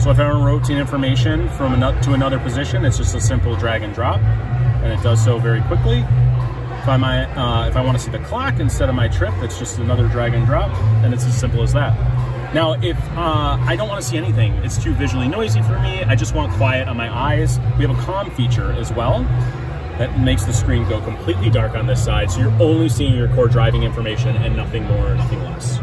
So if I want to rotate information from another, to another position, it's just a simple drag and drop, and it does so very quickly. If I, might, uh, if I want to see the clock instead of my trip, it's just another drag and drop, and it's as simple as that. Now, if uh, I don't want to see anything, it's too visually noisy for me, I just want quiet on my eyes, we have a calm feature as well that makes the screen go completely dark on this side, so you're only seeing your core driving information and nothing more, nothing less.